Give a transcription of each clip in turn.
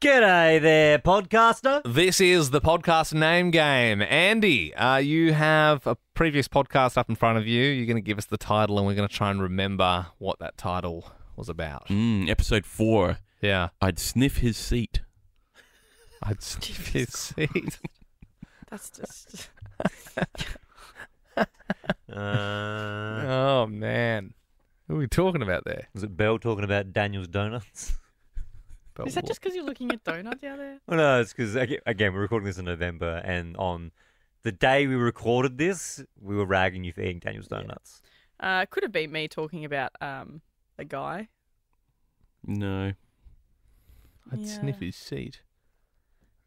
G'day there, podcaster. This is the podcast name game. Andy, uh, you have a previous podcast up in front of you. You're going to give us the title, and we're going to try and remember what that title was about. Mm, episode four. Yeah. I'd sniff his seat. I'd sniff his seat. That's just. Uh, Oh, man. Who are we talking about there? was it Bell talking about Daniel's Donuts? But Is that wh- just because you're looking at donuts out there? Well, no, it's because again we're recording this in November, and on the day we recorded this, we were ragging you for eating Daniel's Donuts. Uh, could have been me talking about um a guy. No. I'd Yeah. sniff his seat.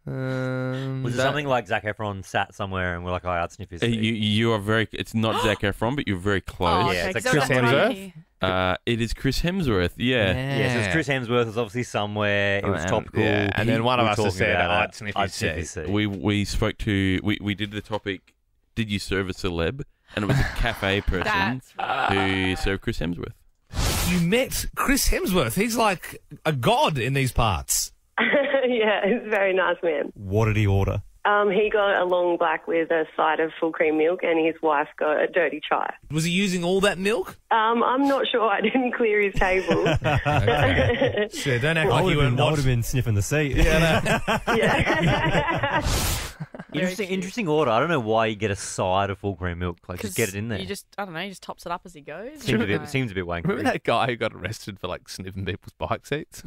Um, Was it that- something like Zac Efron sat somewhere and we're like, "Oh, I'd sniff his Uh, seat." you you are very. It's not Zac Efron, but you're very close. Oh, Yeah, okay, it's like 'cause Chris that's what I'm Hemsworth? here. Uh, it is Chris Hemsworth. Yeah. yeah, so it's Chris Hemsworth is obviously somewhere. It was And- topical. yeah, and then one of us has said, about "I'd it. sniff I'd his sniff seat." his seat. We we spoke to we, we did the topic. Did you serve a celeb? And it was a cafe person who served Chris Hemsworth. You met Chris Hemsworth. He's like a god in these parts. yeah, he's a very nice man. What did he order? Um, he got a long black with a side of full cream milk, and his wife got a dirty chai. Was he using all that milk? Um, I'm not sure. I didn't clear his table. Okay. so don't act like you weren't watching. been sniffing the seat. yeah. interesting, cute. interesting order. I don't know why you get a side of full cream milk. Like, just get it in there. You just, I don't know, he just tops it up as he goes. seems a I bit, know. seems a bit wanky. Remember that guy who got arrested for like sniffing people's bike seats?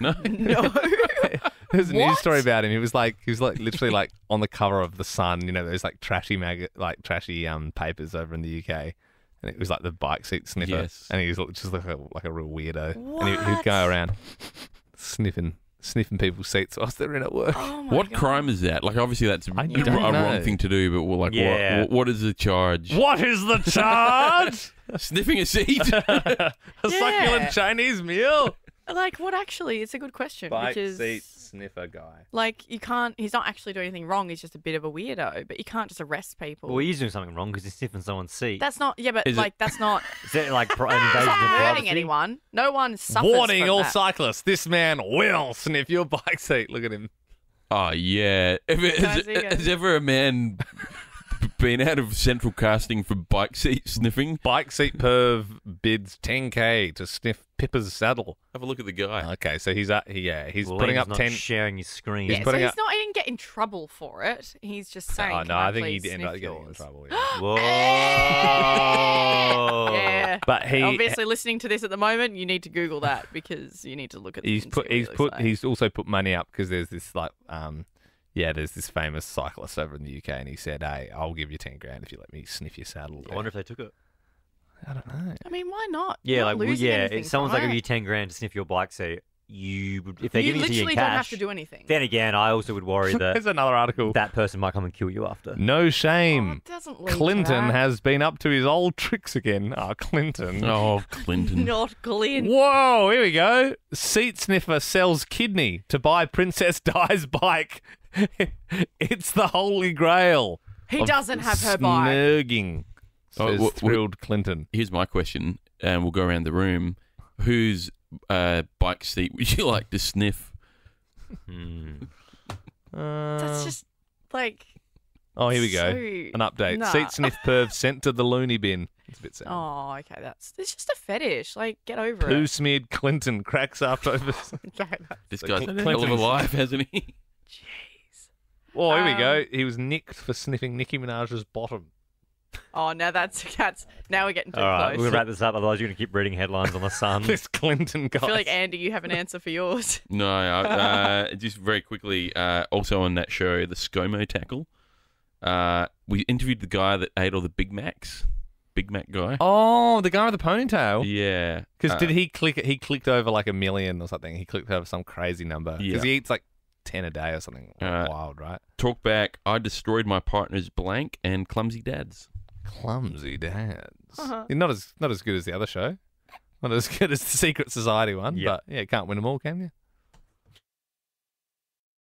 No. No. There's a news story about him. He was like, he was like literally like on the cover of the Sun. You know, those like trashy mag, like trashy um papers over in the UK, and it was like the bike seat sniffer. Yes. And he was just like a like a real weirdo. And he, he'd go around sniffing sniffing people's seats whilst they're in at work. Oh What God. crime is that? Like, obviously, that's a, don't wrong thing to do. But well, like, Yeah. what, what is the charge? What is the charge? Sniffing a seat. a succulent Chinese meal. Uh, like, what actually? It's a good question. Bike because, seat sniffer guy. like, you can't, he's not actually doing anything wrong. He's just a bit of a weirdo, but you can't just arrest people. Well, he's doing something wrong because he's sniffing someone's seat. that's not, yeah, but Is it- like, that's not, Is that like pro- an it's invasion of hurting privacy? anyone. No one suffers Warning from all that. cyclists: this man will sniff your bike seat. Look at him. Oh yeah. Ever, has, How's he going? has ever a man been out of central casting for bike seat sniffing? Bike seat perv bids 10k to sniff Pippa's saddle. Have a look at the guy. Okay, so he's at he, yeah he's Well, putting Liam's up not 10. sharing his screen. Yeah, so putting he's up- not, he didn't get in trouble for it. He's just saying, oh "Can no, I think please he'd end up getting in yours?" trouble. Yeah. Whoa! Yeah. But he Obviously, listening to this at the moment, you need to Google that because you need to look at. he's and put what he's he put like. he's also put money up because there's this like um yeah there's this famous cyclist over in the UK and he said hey I'll give you 10 grand if you let me sniff your saddle. I wonder if they took it. I don't know. I mean, why not? Yeah, You're like well, losing yeah, anything if someone's from like, "Give you ten grand to sniff your bike seat," you would- if they're you giving it to you literally cash. don't have to do anything. Then again, I also would worry that There's another article. that person might come and kill you after. No Oh, shame. it doesn't lead to Clinton that. has been up to his old tricks again. Ah, Clinton. Oh, Clinton. not Glenn. Whoa, here we go. Seat sniffer sells kidney to buy Princess Di's bike. it's the holy grail. He doesn't have her bike. Smurging, Oh, says wh- wh- thrilled Clinton. Here's my question, and we'll go around the room. Whose uh, bike seat would you like to sniff? Hmm. That's just like. Oh, here we so- go. An update. Nah. Seat sniff perv sent to the loony bin. It's a bit sad. Oh, okay. That's it's just a fetish. Like, get over Poo it. smeared Clinton cracks up over. This So guy's Cl- a hell of a Clinton's- life, hasn't he? Oh, here we go. Um, He was nicked for sniffing Nicki Minaj's bottom. Oh, now that's that's now we're getting too All right, close. we'll wrap this up. Otherwise, you're going to keep reading headlines on the Sun. This Clinton guy. I feel like Andy, you have an answer for yours. No, uh, just very quickly. Uh, also on that show, the ScoMo tackle. Uh, we interviewed the guy that ate all the Big Macs. Big Mac guy. Oh, the guy with the ponytail. Yeah. Because Uh, did he click? He clicked over like a million or something. He clicked over some crazy number. Because Yeah. he eats like ten a day or something. Uh, Wild, right? talk back? I destroyed my partner's blank and clumsy dads. Clumsy dads. Uh-huh. You're not as not as good as the other show. Not as good as the Secret Society one. Yep. But yeah, can't win them all, can you?